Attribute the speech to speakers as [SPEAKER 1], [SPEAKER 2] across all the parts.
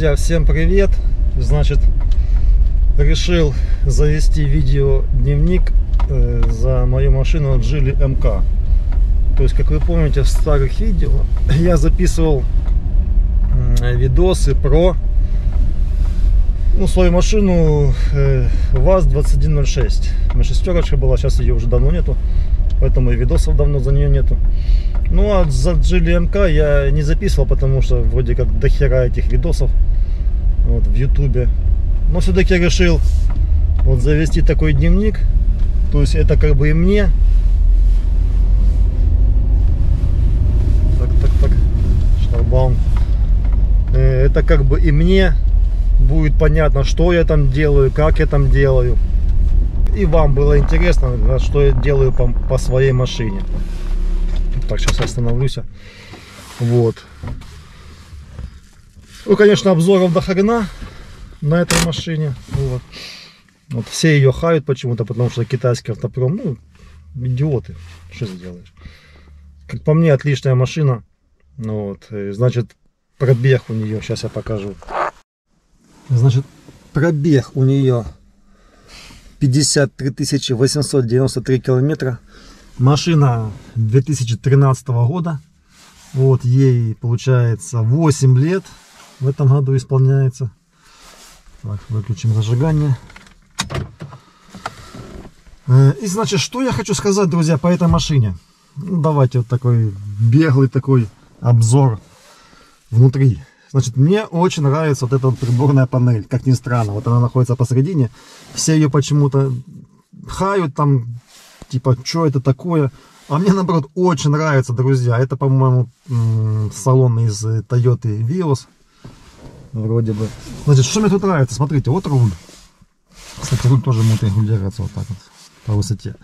[SPEAKER 1] Друзья, всем привет! Значит, решил завести видео дневник э, за мою машину Geely MK. То есть, как вы помните, в старых видео я записывал видосы про ну, свою машину э, ВАЗ-2106. На шестерочка была, сейчас ее уже давно нету, поэтому и видосов давно за нее нету. Ну а за Geely MK я не записывал, потому что вроде как дохера этих видосов вот, в ютубе. Но все-таки решил вот завести такой дневник. То есть это как бы и мне. Так, так, так. Шлагбаум. Э, Это как бы и мне будет понятно, что я там делаю, как я там делаю. И вам было интересно, что я делаю по, по своей машине. Так, сейчас остановлюсь. Вот. Ну, конечно, обзоров до хрена на этой машине. Вот. Вот все ее хают почему-то, потому что китайский автопром, ну, идиоты. Что сделаешь? Как по мне, отличная машина. Ну, вот, и, значит, пробег у нее, сейчас я покажу. Значит, пробег у нее 53 893 километра. Машина 2013 года. Вот ей получается 8 лет в этом году исполняется. Так, выключим зажигание. Э, И значит, что я хочу сказать, друзья, по этой машине. Ну, давайте вот такой беглый такой обзор внутри. Значит, мне очень нравится вот эта вот приборная панель, как ни странно. Вот она находится посередине. Все ее почему-то хают там, типа, что это такое. А мне, наоборот, очень нравится, друзья. Это, по-моему, салон из Toyota Vios. Вроде бы. Значит, что мне тут нравится? Смотрите, вот руль. Кстати, руль тоже может регулироваться вот так вот по высоте.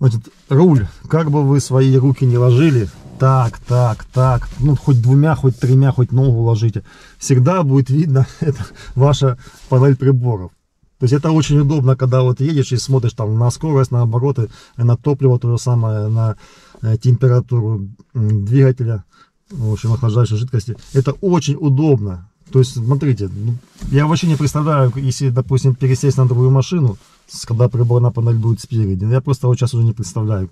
[SPEAKER 1] Значит, руль, как бы вы свои руки не ложили, так, так, так, ну, хоть двумя, хоть тремя, хоть ногу ложите, всегда будет видно это ваша панель приборов. То есть это очень удобно, когда вот едешь и смотришь там на скорость, на обороты, на топливо то же самое, на э, температуру двигателя, в общем, охлаждающей жидкости. Это очень удобно. То есть, смотрите, ну, я вообще не представляю, если, допустим, пересесть на другую машину, когда приборная панель будет спереди. Я просто вот сейчас уже не представляю,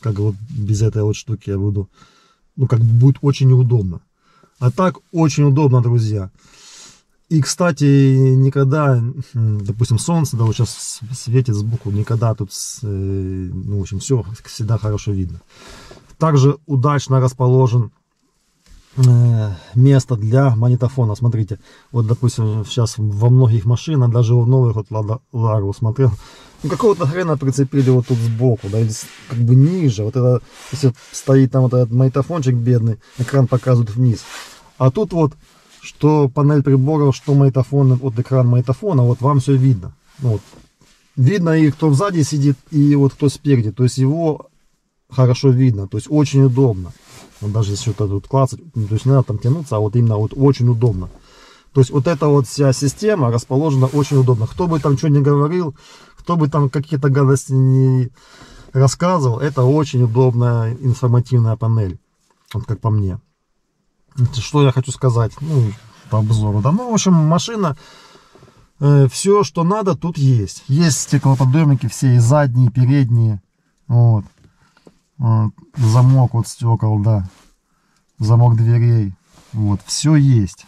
[SPEAKER 1] как вот без этой вот штуки я буду, ну, как бы будет очень неудобно. А так очень удобно, друзья. И, кстати, никогда, допустим, солнце, да, вот сейчас светит сбоку, никогда тут, э, ну, в общем, все всегда хорошо видно. Также удачно расположен э, место для магнитофона. Смотрите, вот, допустим, сейчас во многих машинах, даже в новых, вот Лада Лару смотрел, ну, какого-то хрена прицепили вот тут сбоку, да, или как бы ниже. Вот это, если стоит там вот этот магнитофончик бедный, экран показывает вниз. А тут вот, что панель приборов, что магнитофон, вот экран магнитофона, вот вам все видно. Ну, вот. Видно и кто сзади сидит, и вот кто спереди. То есть его хорошо видно, то есть очень удобно. Вот даже если что-то тут клацать, ну, то есть не надо там тянуться, а вот именно вот очень удобно. То есть вот эта вот вся система расположена очень удобно. Кто бы там что ни говорил, кто бы там какие-то гадости не рассказывал, это очень удобная информативная панель. Вот как по мне. Что я хочу сказать? Ну, по обзору. Да, ну, в общем, машина, все, что надо, тут есть. Есть стеклоподъемники все, и задние, и передние. Вот. Вот. Замок вот стекол, да. Замок дверей. Вот, все есть.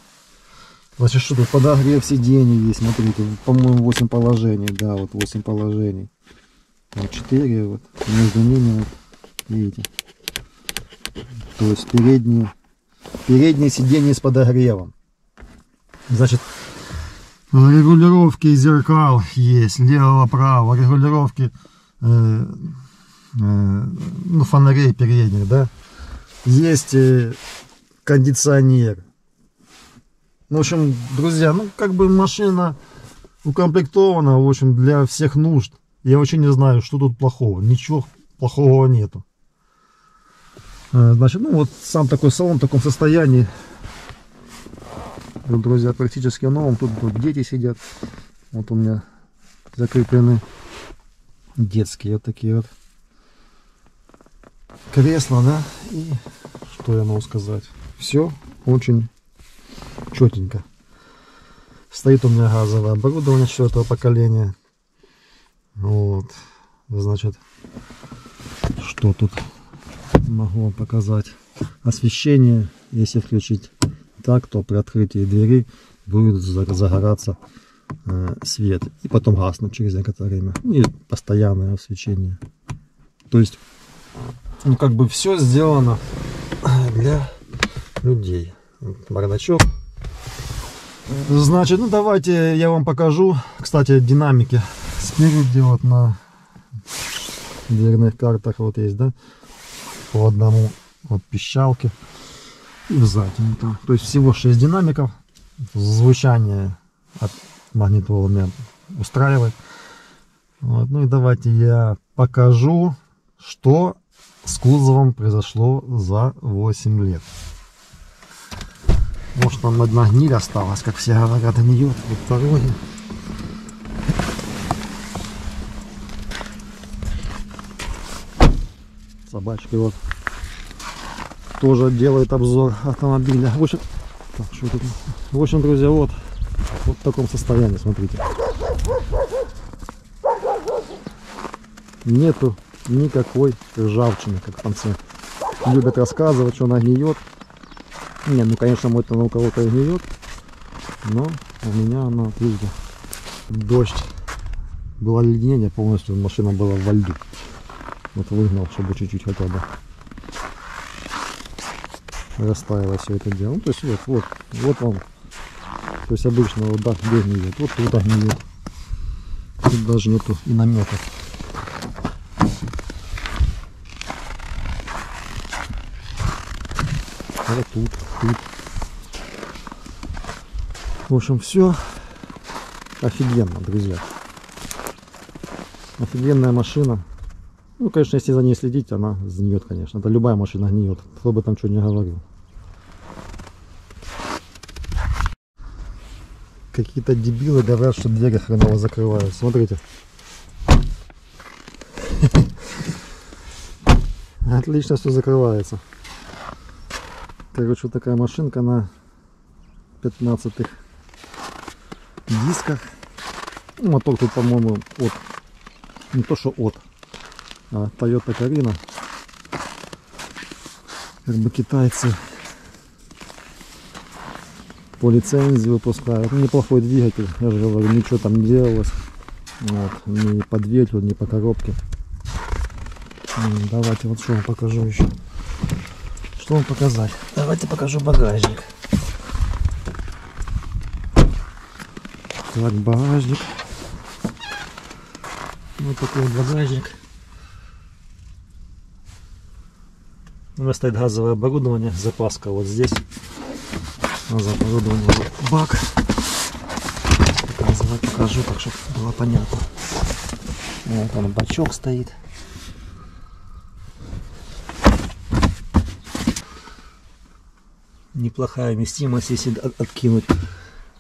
[SPEAKER 1] Значит, что тут подогрев сидений есть, смотрите, по-моему, 8 положений, да, вот 8 положений. Вот 4, вот, между ними вот, видите. То есть передние, передние сиденья с подогревом. Значит, регулировки зеркал есть, лево-право, регулировки э, э, ну, фонарей передних, да. Есть э, кондиционер. Ну, В общем, друзья, ну как бы машина укомплектована, в общем, для всех нужд. Я вообще не знаю, что тут плохого. Ничего плохого нету. Э, Значит, ну вот сам такой салон в таком состоянии. Вот, друзья, практически новым. Тут, тут дети сидят. Вот у меня закреплены детские вот такие вот кресла, да, и что я могу сказать? Все очень четенько. Стоит у меня газовое оборудование четвертого поколения. Вот. Значит, что тут могу вам показать? Освещение, если включить так, то при открытии двери будет загораться э, свет. И потом гаснуть через некоторое время. Ну и постоянное освещение. То есть, ну как бы все сделано для людей. Бардачок. Значит, ну давайте я вам покажу. Кстати, динамики спереди вот на дверных картах вот есть, да? По одному от пищалки и сзади. То есть всего 6 динамиков. Звучание от магнитола меня устраивает. Вот. Ну и давайте я покажу, что с кузовом произошло за 8 лет. Может там одна гниль осталась, как все говорят, гниет в дороге. Собачки вот тоже делает обзор автомобиля. В общем, так, что тут? В общем, друзья, вот, вот в таком состоянии, смотрите. Нету никакой ржавчины, как там все любят рассказывать, что она гниет. Не, ну конечно, мой то у кого-то гниет, но у меня она, видите, дождь, было леденение, полностью машина была во льду. Вот выгнал, чтобы чуть-чуть хотя бы растаяло все это дело. Ну, то есть вот, вот, вот вам. То есть обычно вот да, где гниет, вот тут гниет. Тут даже нету и намеков. Вот тут, тут. В общем, все офигенно, друзья. Офигенная машина. Ну, конечно, если за ней следить, она гниет, конечно. Это любая машина гниет, кто бы там что ни говорил. Какие-то дебилы говорят, что двери хреново закрывают. Смотрите. Отлично все закрывается. Короче, вот такая машинка на 15 дисках. Ну, мотор тут, по-моему, от. Не то, что от. А Toyota Carina. Как бы китайцы по лицензии выпускают. Ну, неплохой двигатель, я же говорю, ничего там не делалось. Вот, ни по двигателю, ни по коробке. Давайте вот что покажу еще. Что вам показать? Давайте покажу багажник. Так, багажник. Вот такой вот багажник. У нас стоит газовое оборудование, запаска вот здесь. Назад оборудование бак. Показывать покажу, так чтобы было понятно. Вот он бачок стоит. Неплохая вместимость, если откинуть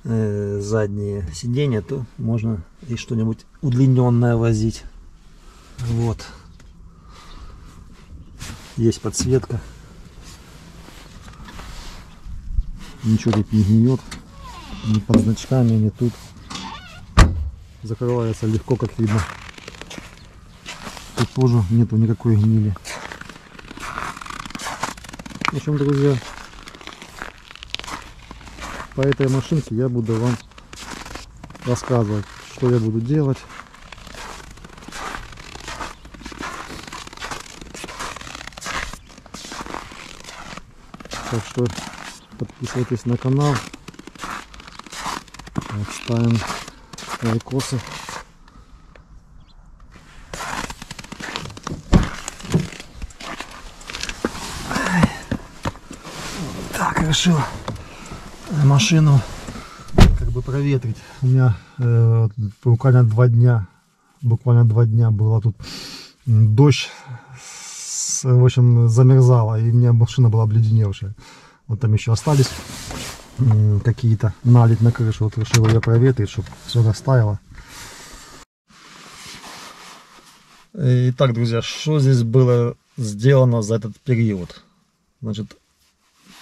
[SPEAKER 1] э, задние сиденья, то можно и что-нибудь удлиненное возить. Вот есть подсветка. Ничего тут не гниет. Ни под значками, ни тут. Закрывается легко, как видно. Тут тоже нету никакой гнили. В общем, друзья, по этой машинке я буду вам рассказывать, что я буду делать. Так что подписывайтесь на канал. Вот, ставим лайкосы. Так, решил машину как бы проветрить. У меня э, буквально два дня, буквально два дня было тут дождь в общем, замерзала, и у меня машина была обледеневшая. Вот там еще остались какие-то налить на крышу. Вот решил ее проветрить, чтобы все растаяло. Итак, друзья, что здесь было сделано за этот период? Значит,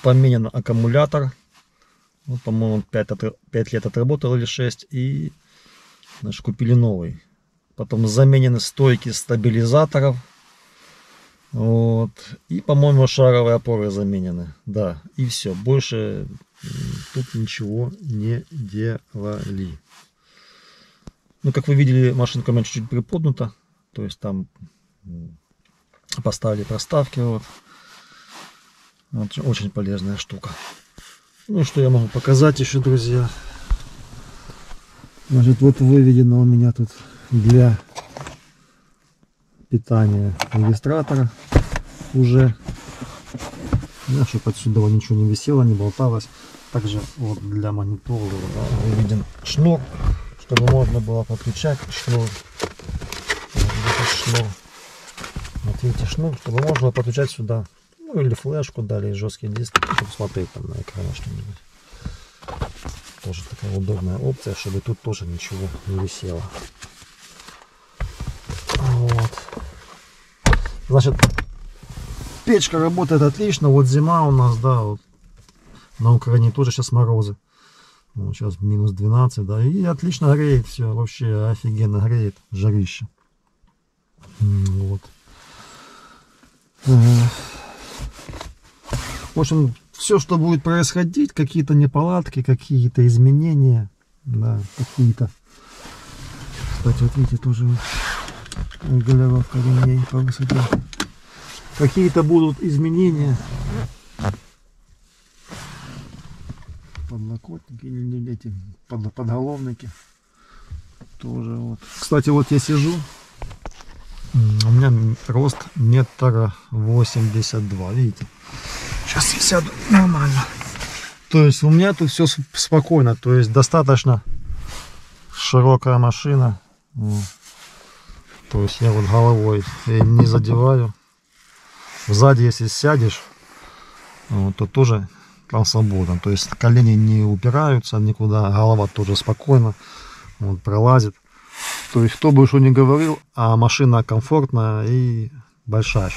[SPEAKER 1] поменен аккумулятор Вот, по-моему, 5, 5 лет отработал или 6. И значит, купили новый. Потом заменены стойки стабилизаторов. Вот. И, по-моему, шаровые опоры заменены. Да. И все. Больше тут ничего не делали. Ну, как вы видели, машинка у меня чуть-чуть приподнута. То есть там поставили проставки. Вот. вот. Очень полезная штука. Ну, что я могу показать еще, друзья. Значит, вот выведено у меня тут для питания регистратора уже. Да, чтобы отсюда ничего не висело, не болталось. Также вот для монитора выведен шнур, чтобы можно было подключать шнур. Вот шнур. Вот видите шнур, чтобы можно было подключать сюда. Ну или флешку дали, жесткий диск, чтобы смотреть там на экране что-нибудь. Тоже такая удобная опция, чтобы тут тоже ничего не висело. Вот. Значит, печка работает отлично. Вот зима у нас, да, вот на Украине тоже сейчас морозы. Вот сейчас минус 12, да, и отлично греет все, вообще офигенно греет, жарище. Вот. В общем, все, что будет происходить, какие-то неполадки, какие-то изменения, да, какие-то. Кстати, вот видите, тоже вот голеровка ремней по высоте. Какие-то будут изменения. Подлокотники или эти под, подголовники. Тоже вот. Кстати, вот я сижу. У меня рост метра восемьдесят два, видите? Сейчас я сяду нормально. То есть у меня тут все спокойно, то есть достаточно широкая машина. То есть я вот головой не задеваю. Сзади, если сядешь, вот, то тоже там свободно. То есть колени не упираются никуда, голова тоже спокойно вот, пролазит. То есть кто бы что ни говорил, а машина комфортная и большая.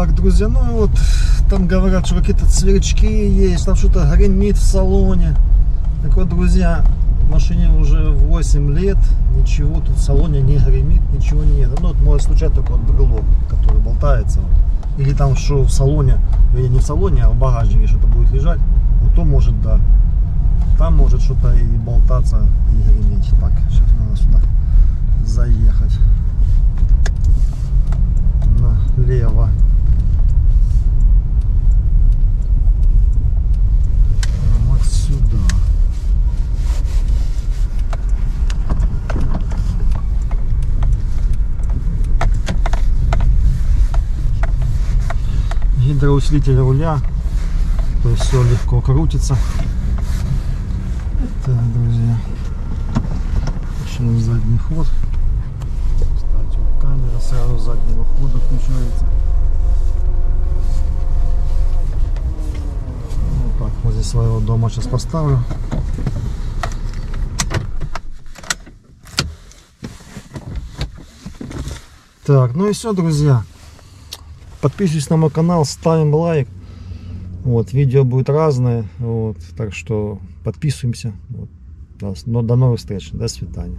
[SPEAKER 1] Так, друзья, ну вот там говорят, что какие-то сверчки есть, там что-то гремит в салоне. Так вот, друзья, машине уже 8 лет, ничего тут в салоне не гремит, ничего нет. Ну, вот может случать только вот брелок, который болтается. Или там что в салоне, или не в салоне, а в багажнике что-то будет лежать, вот то может, да. Там может что-то и болтаться, и греметь. Так, сейчас надо сюда заехать гидроусилитель руля. То есть все легко крутится. Так, друзья. Сейчас задний ход. Кстати, камера сразу заднего хода включается. Вот так, возле своего дома сейчас поставлю. Так, ну и все, друзья. Подписывайтесь на мой канал, ставим лайк. Вот, видео будет разное. Вот, так что подписываемся. Вот. До новых встреч. До свидания.